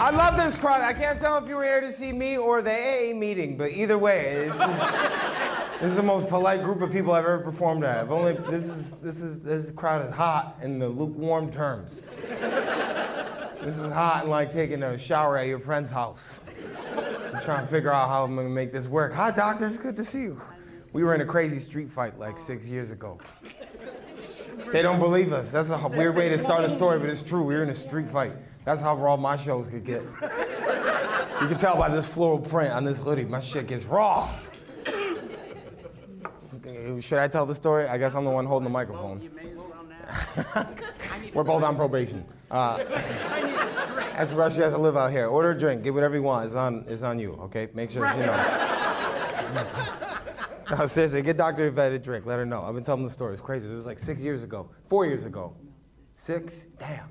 I love this crowd. I can't tell if you were here to see me or the AA meeting, but either way, this is, this is the most polite group of people I've ever performed at. I've only this is this is this crowd is hot in the lukewarm terms. This is hot and like taking a shower at your friend's house. I'm trying to figure out how I'm gonna make this work. Hi, doctor. It's good to see you. We were in a crazy street fight like six years ago. They don't believe us. That's a weird way to start a story, but it's true. We were in a street fight. That's how raw my shows could get. You can tell by this floral print on this hoodie, my shit gets raw. Should I tell the story? I guess I'm the one holding the microphone. We're both on probation. Uh, that's why she has to live out here. Order a drink, get whatever you want. It's on, it's on you, okay? Make sure she knows. no, seriously, get Dr. Yvette a drink. Let her know. I've been telling the story. It's crazy. It was like six years ago, four years ago. Six? Damn.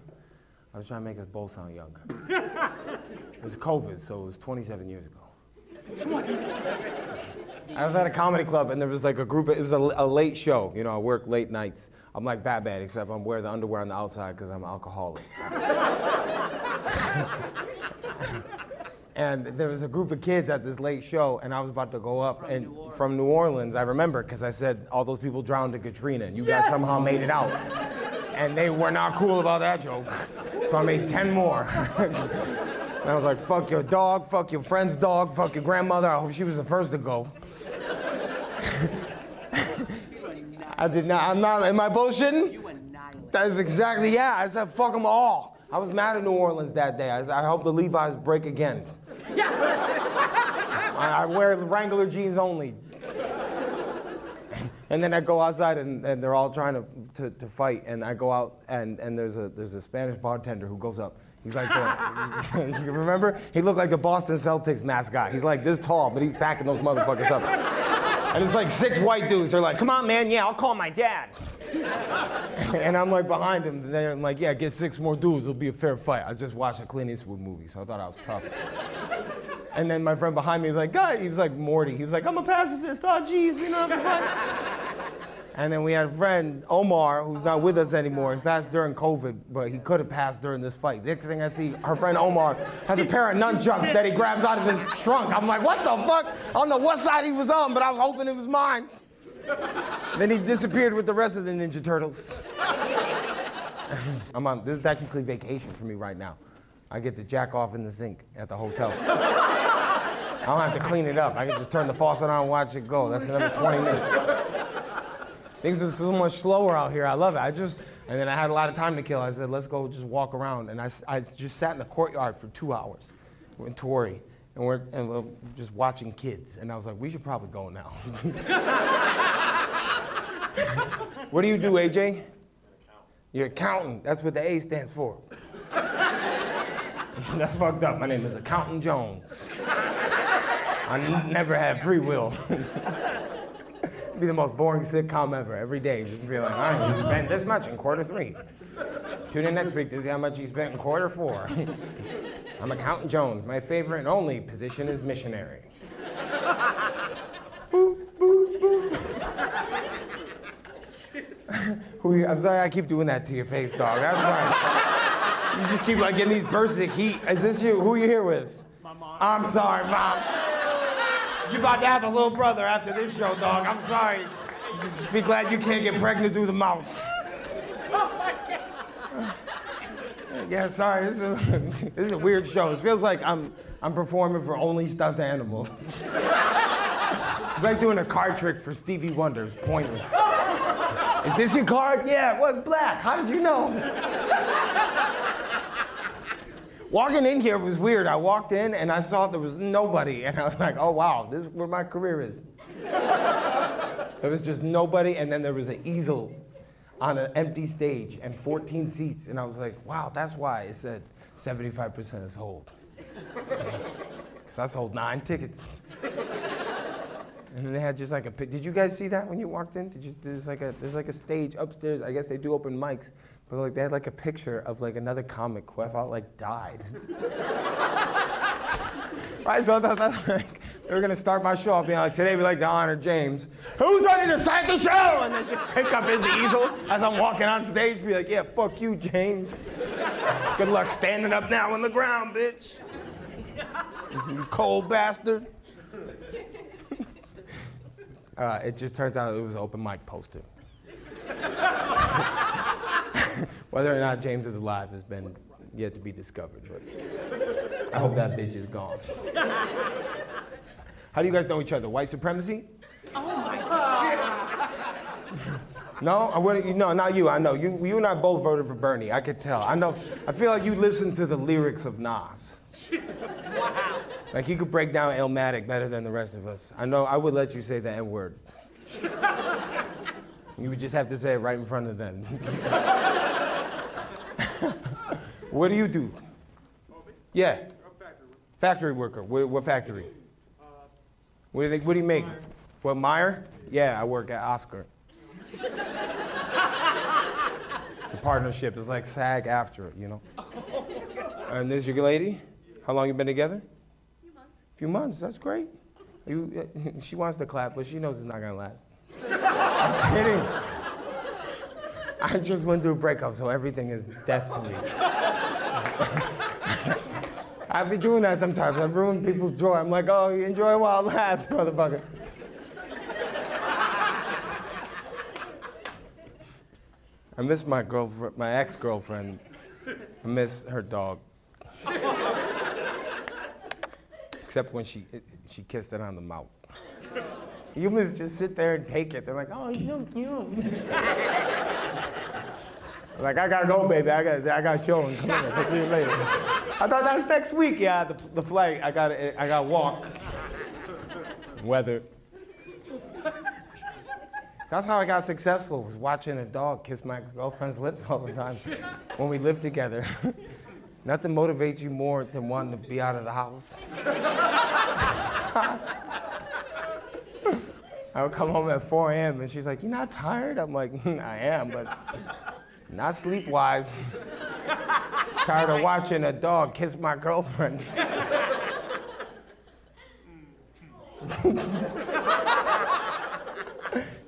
I was trying to make us both sound younger. it was COVID, so it was 27 years ago. 27. I was at a comedy club and there was like a group, of, it was a, a, late show. You know, I work late nights. I'm like Batman, except I'm wearing the underwear on the outside because I'm alcoholic. and there was a group of kids at this late show and I was about to go up from and New from New Orleans, I remember because I said all those people drowned in Katrina and you guys somehow made it out. And they were not cool about that joke. So I made 10 more. and I was like, fuck your dog, fuck your friend's dog, fuck your grandmother. I hope she was the first to go. I did not, I'm not, am I bullshitting? That is exactly, yeah, I said fuck them all. I was mad at New Orleans that day. I, said, I hope the Levi's break again. I, I wear Wrangler jeans only. And then I go outside and, and they're all trying to, to, to, fight. And I go out and, and there's, a, there's a Spanish bartender who goes up. He's like, the, you remember? He looked like the Boston Celtics mascot. He's like this tall, but he's packing those motherfuckers up. And it's like six white dudes. They're like, come on, man, yeah, I'll call my dad. and I'm like behind him. And they're like, yeah, get six more dudes. It'll be a fair fight. I just watched a Clint Eastwood movie, so I thought I was tough. And then my friend behind me is like, guy, he was like Morty. He was like, I'm a pacifist. Ah, oh, geez, we know how And then we had a friend, Omar, who's not with us anymore. He passed during COVID, but he could have passed during this fight. Next thing I see, her friend Omar has a pair of nunchucks that he grabs out of his trunk. I'm like, what the fuck? I don't know what side he was on, but I was hoping it was mine. then he disappeared with the rest of the Ninja Turtles. I'm on, this is technically vacation for me right now. I get to jack off in the sink at the hotel. I don't have to clean it up. I can just turn the faucet on and watch it go. That's another 20 minutes. Things are so much slower out here. I love it. I just, and then I had a lot of time to kill. I said, let's go just walk around. And I, I just sat in the courtyard for two hours with Tori. And we're, and we're just watching kids. And I was like, we should probably go now. what do you do, AJ? You're accountant. That's what the A stands for. That's fucked up. My name is Accountant Jones. I never had free will. be the most boring sitcom ever. Every day, just be like, all right, you spent this much in quarter three. Tune in next week to see how much you spent in quarter four. I'm Accountant Jones. My favorite and only position is missionary. boop, boop, boop. Who, I'm sorry I keep doing that to your face, dog. That's right. You just keep like getting these bursts of heat. Is this you? Who are you here with? My mom. I'm sorry, mom. You're about to have a little brother after this show, dog. I'm sorry. Just be glad you can't get pregnant through the mouth. Oh my God. Yeah, sorry. This is, a, this is a weird show. It feels like I'm, I'm performing for only stuffed animals. it's like doing a card trick for Stevie Wonder. It's pointless. Is this your card? Yeah, it was black. How did you know? Walking in here was weird. I walked in and I saw there was nobody, and I was like, oh wow, this is where my career is. there was just nobody, and then there was an easel on an empty stage and 14 seats, and I was like, wow, that's why it said 75% is sold. Because I sold nine tickets. And then they had just like a. Did you guys see that when you walked in? Did you? There's like a there's like a stage upstairs. I guess they do open mics, but like they had like a picture of like another comic who I thought like died. right, so I thought that like they were gonna start my show off being like, today we like to honor James. Who's ready to start the show? And then just pick up his easel as I'm walking on stage, be like, yeah, fuck you, James. Good luck standing up now on the ground, bitch. You cold bastard. Uh, it just turns out it was an open mic poster. Whether or not James is alive has been yet to be discovered, but I hope that bitch is gone. How do you guys know each other? White supremacy? Oh my God. No, I wouldn't. No, not you. I know you. You and I both voted for Bernie. I could tell. I know. I feel like you listen to the lyrics of Nas. Wow. Like you could break down Illmatic better than the rest of us. I know. I would let you say the N word. you would just have to say it right in front of them. what do you do? Yeah. Factory worker. What, what factory? What do you think? What do you make? What Mayer? Yeah, I work at Oscar. it's a partnership. It's like SAG-AFTRA, you know. and this your lady? How long you been together? few months. few months. That's great. You, she wants to clap, but she knows it's not gonna last. I'm kidding. I just went through a breakup, so everything is death to me. I've been doing that sometimes. I've ruined people's joy. I'm like, oh, you enjoy while it lasts, motherfucker. I miss my girlfriend, my ex-girlfriend. I miss her dog. Except when she she kissed it on the mouth. Humans just sit there and take it. They're like, oh, so cute. Like, I gotta go, baby. I got I got showing. Come here. I'll see you later. I thought that was next week. Yeah, the, the flight. I got I got walk. Weather. That's how I got successful. Was watching a dog kiss my girlfriend's lips all the time when we lived together. Nothing motivates you more than wanting to be out of the house. I would come home at 4 a.m. and she's like, "You're not tired?" I'm like, hmm, "I am, but not sleep-wise. tired of watching a dog kiss my girlfriend."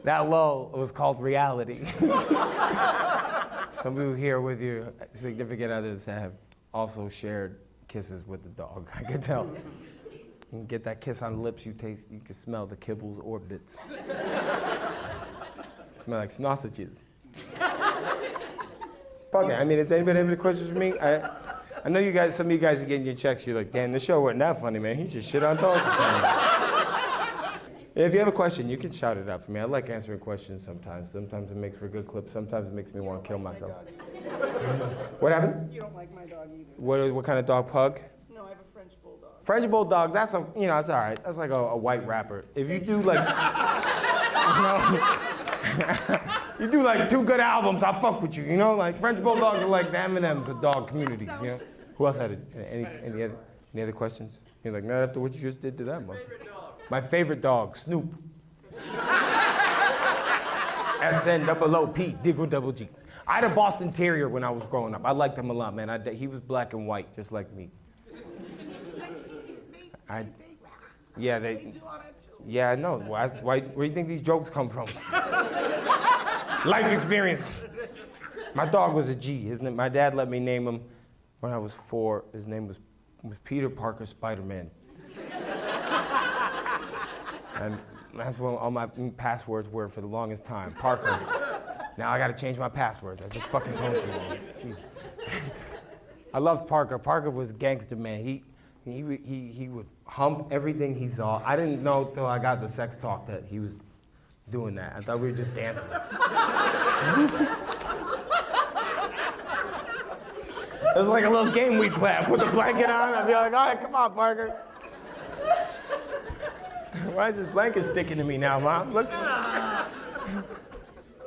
that lull was called reality. Some of you here with your significant others have also shared kisses with the dog. I can tell. You can get that kiss on the lips, you taste, you can smell the kibbles or bits. smell like sausages. Fuck it. I mean, does anybody have any questions for me? I, I know you guys, some of you guys are getting your checks. You're like, damn, the show wasn't that funny, man. He just shit on dogs. if you have a question, you can shout it out for me. I like answering questions sometimes. Sometimes it makes for a good clip. Sometimes it makes me want to kill myself. what happened? You don't like my dog either. What, what kind of dog? Pug? No, I have a French bulldog. French bulldog. That's a you know that's all right. That's like a, a white rapper. If you do like, you know, you do like two good albums, I'll fuck with you. You know, like French bulldogs are like the M&Ms of dog communities. You know. Who else had it? Any any other any other questions? You're like not after what you just did to that one. My favorite dog, Snoop. S N double O P, Diggle double G. I had a Boston Terrier when I was growing up. I liked him a lot, man. I, he was black and white, just like me. I, yeah, they, yeah, I know. Why, why, where do you think these jokes come from? Life experience. My dog was a G. His name, my dad let me name him when I was four. His name was, was Peter Parker Spider-Man. and that's what all my passwords were for the longest time. Parker. Now I gotta change my passwords. I just fucking told you. I loved Parker. Parker was gangster man. He, he, he, he would hump everything he saw. I didn't know till I got the sex talk that he was doing that. I thought we were just dancing. it was like a little game we play. I put the blanket on. I'd be like, all right, come on, Parker. Why is this blanket sticking to me now, Mom? Look.